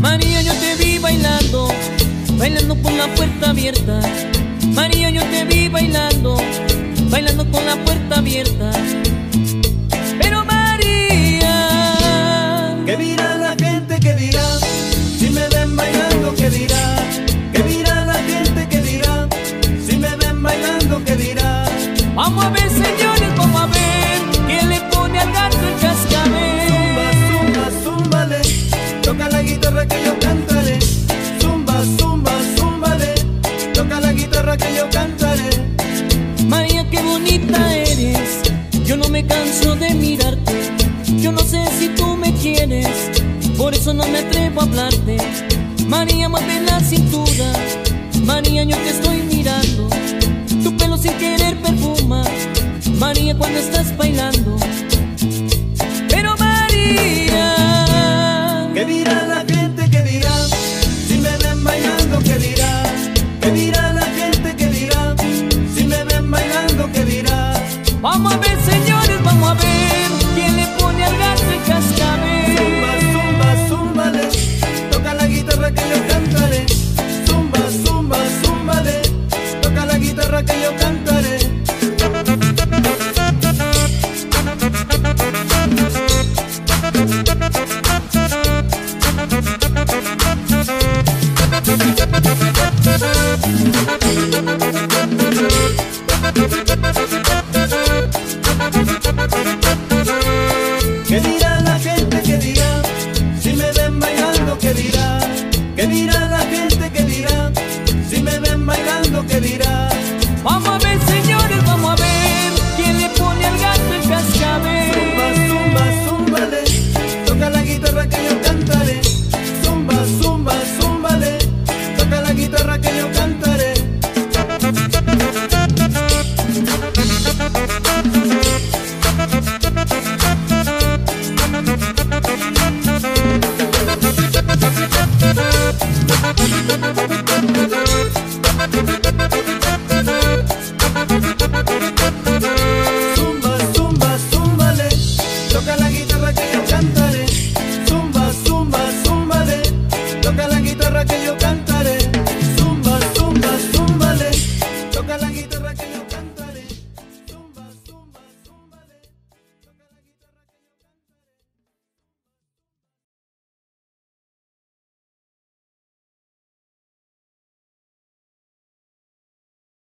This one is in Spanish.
María, yo te vi bailando, bailando con la puerta abierta. María, yo te vi bailando, bailando con la puerta abierta. te yo cantaré. María, qué bonita eres, yo no me canso de mirarte. Yo no sé si tú me quieres, por eso no me atrevo a hablarte. María, mueve la cintura, María, yo te estoy mirando. Tu pelo sin querer perfuma, María, cuando estás bailando. Pero María, ¿qué dirá la gente? ¿Qué dirá? Si me ven bailando, ¿qué dirá? ¿Qué dirá?